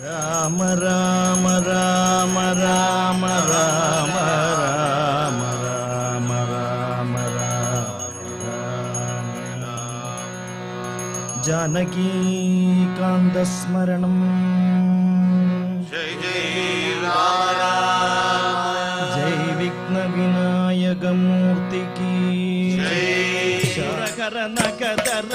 Ram Ram Ram Ram Ram Ram Ram Ram Ram Janaki कान्दस्मरणम् Jai Jai Jai विघ्नविनायकमूर्तिकी शरकरनकतर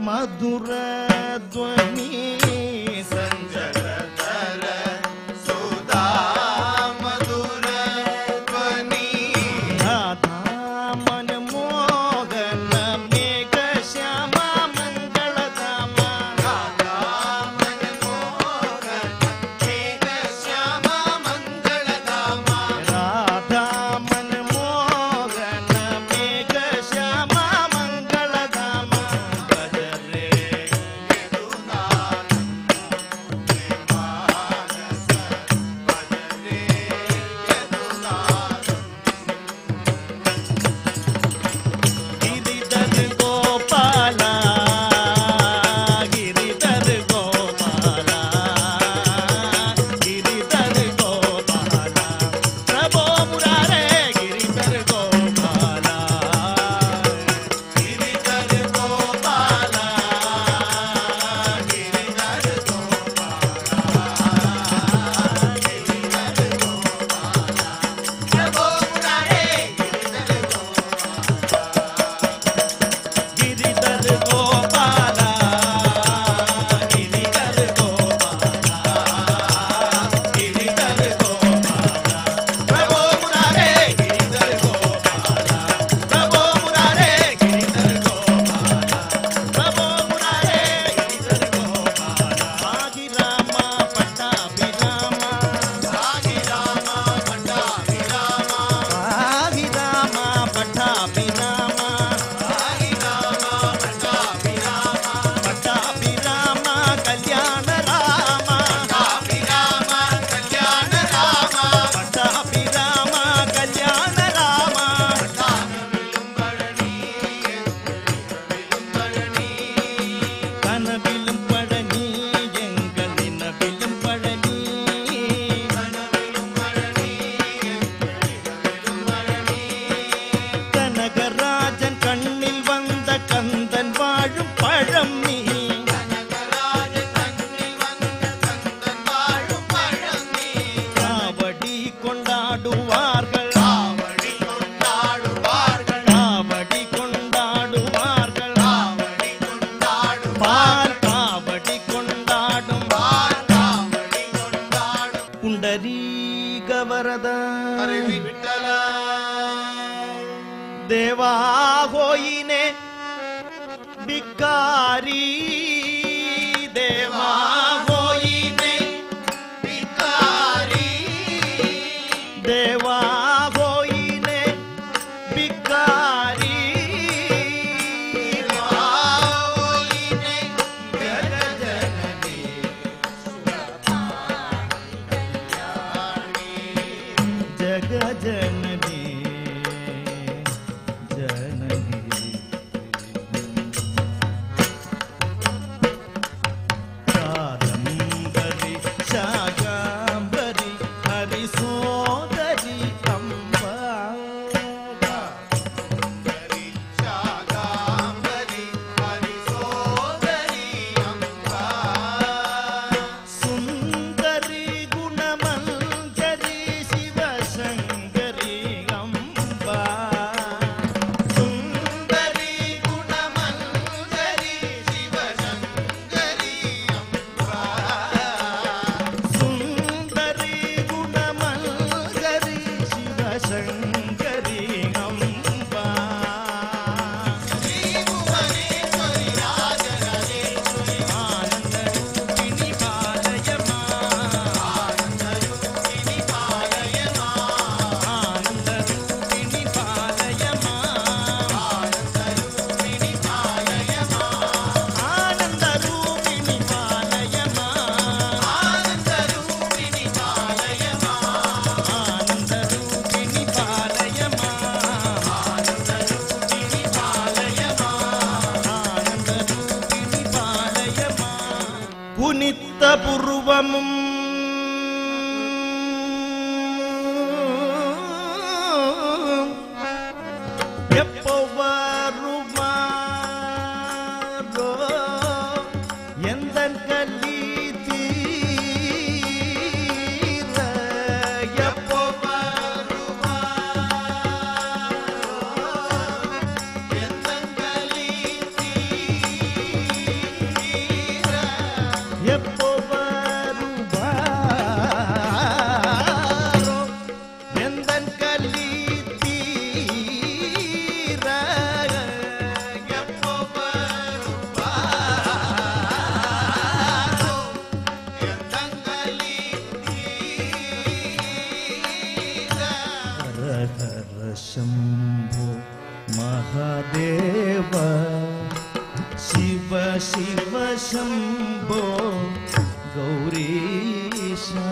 मधुरद्व 哇！火一。Oh. பூர்வமும் ेव Shiv Shiv Shambho गौरीशा